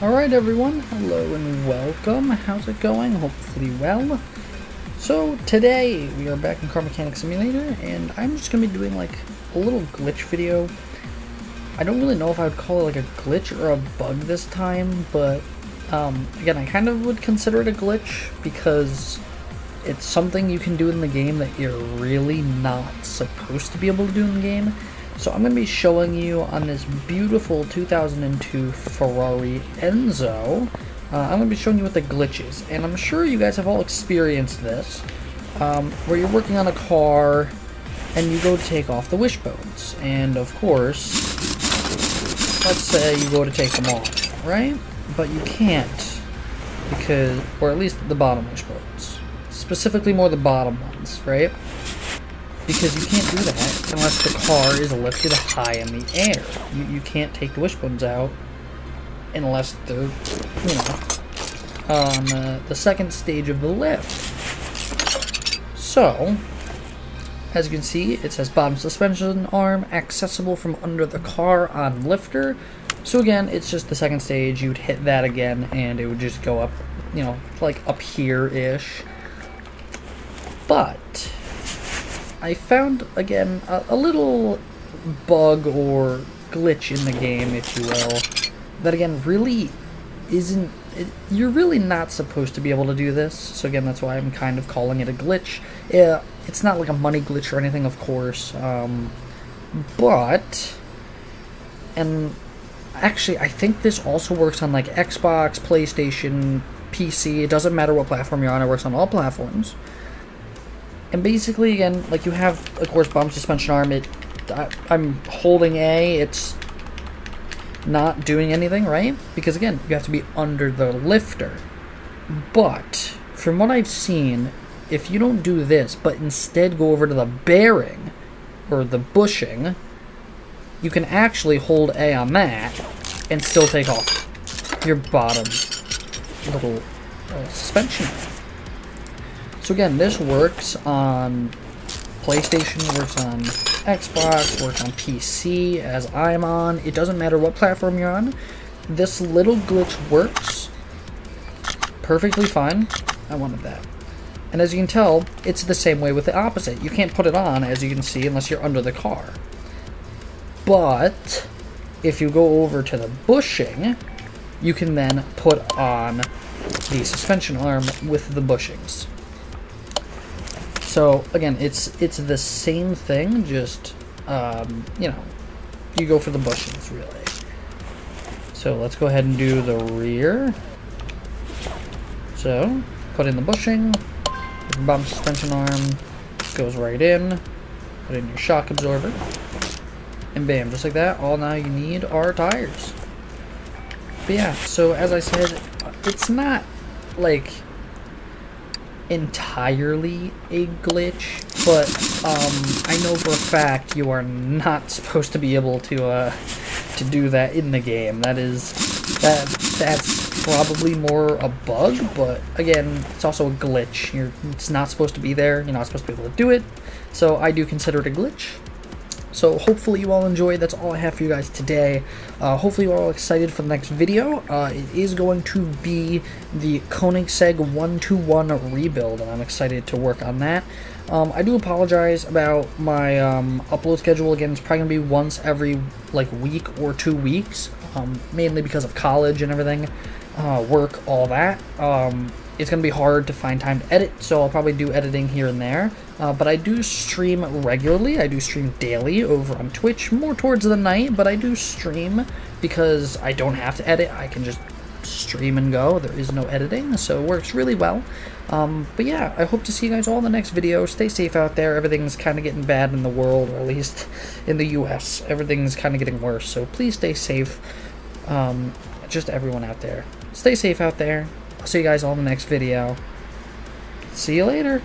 Alright everyone, hello and welcome. How's it going? Hopefully well. So today we are back in Car Mechanic Simulator and I'm just going to be doing like a little glitch video. I don't really know if I would call it like a glitch or a bug this time, but um, again I kind of would consider it a glitch because it's something you can do in the game that you're really not supposed to be able to do in the game. So I'm going to be showing you on this beautiful 2002 Ferrari Enzo. Uh, I'm going to be showing you what the glitch is. And I'm sure you guys have all experienced this. Um, where you're working on a car and you go to take off the wishbones. And of course, let's say you go to take them off, right? But you can't. Because, or at least the bottom wishbones. Specifically more the bottom ones, right? Because you can't do that unless the car is lifted high in the air. You, you can't take the wishbones out unless they're, you know, on uh, the second stage of the lift. So, as you can see, it says bottom suspension arm accessible from under the car on lifter. So again, it's just the second stage. You'd hit that again, and it would just go up, you know, like up here-ish. But I found, again, a, a, little bug or glitch in the game, if you will, that, again, really isn't... It, you're really not supposed to be able to do this, so again, that's why I'm kind of calling it a glitch. Yeah, it's not like a money glitch or anything, of course, um, but... And actually, I think this also works on, like, Xbox, PlayStation, PC, it doesn't matter what platform you're on, it works on all platforms. And basically, again, like you have, of course, bottom suspension arm. It, I, I'm holding A. It's not doing anything, right? Because again, you have to be under the lifter. But from what I've seen, if you don't do this, but instead go over to the bearing or the bushing, you can actually hold A on that and still take off your bottom little uh, suspension. So again, this works on PlayStation, works on Xbox, works on PC, as I'm on. It doesn't matter what platform you're on. This little glitch works perfectly fine. I wanted that. And as you can tell, it's the same way with the opposite. You can't put it on, as you can see, unless you're under the car. But, if you go over to the bushing, you can then put on the suspension arm with the bushings. So again, it's it's the same thing, just um, you know, you go for the bushings really. So let's go ahead and do the rear. So put in the bushing, bump suspension arm goes right in. Put in your shock absorber, and bam, just like that. All now you need are tires. But yeah, so as I said, it's not like entirely a glitch, but um, I know for a fact you are not supposed to be able to uh, to do that in the game. That is that that's probably more a bug, but again, it's also a glitch. You're, it's not supposed to be there. You're not supposed to be able to do it. So I do consider it a glitch. So hopefully you all enjoyed. That's all I have for you guys today. Uh, hopefully you're all excited for the next video. Uh, it is going to be the Koenigsegg 121 rebuild, and I'm excited to work on that. Um, I do apologize about my um, upload schedule. Again, it's probably going to be once every like week or two weeks, um, mainly because of college and everything, uh, work, all that. Um, it's going to be hard to find time to edit, so I'll probably do editing here and there. Uh, but I do stream regularly. I do stream daily over on Twitch, more towards the night, but I do stream because I don't have to edit. I can just stream and go. There is no editing, so it works really well. Um, but yeah, I hope to see you guys all in the next video. Stay safe out there. Everything's kind of getting bad in the world, or at least in the U.S. Everything's kind of getting worse, so please stay safe. Um, just everyone out there. Stay safe out there. I'll see you guys all in the next video. See you later.